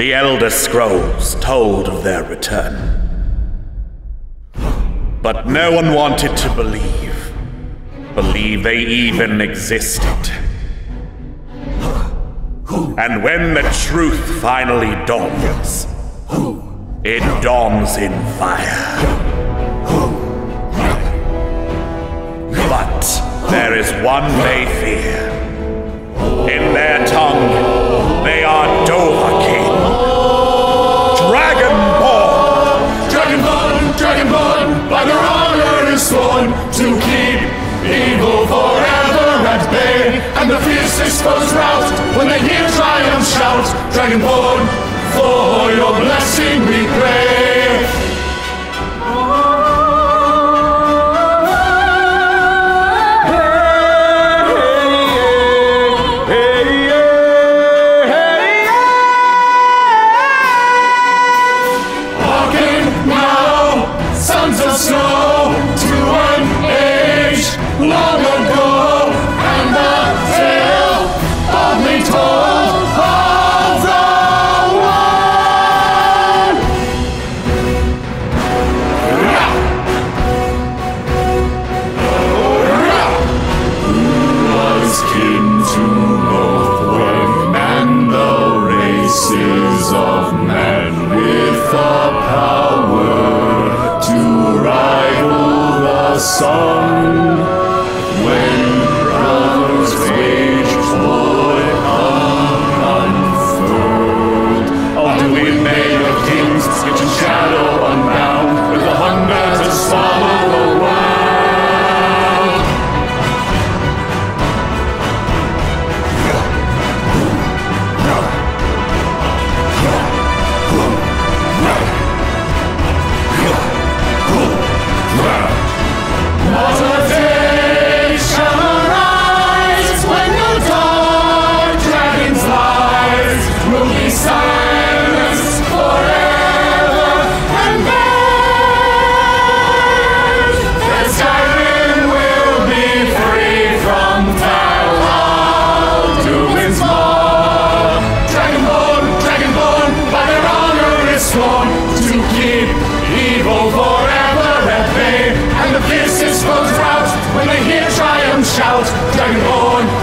The Elder Scrolls told of their return. But no one wanted to believe. Believe they even existed. And when the truth finally dawns, it dawns in fire. But there is one they fear. In their the fiercest foes rout when they hear triumph shout. Dragonborn, for your blessing we shout, Dragonborn!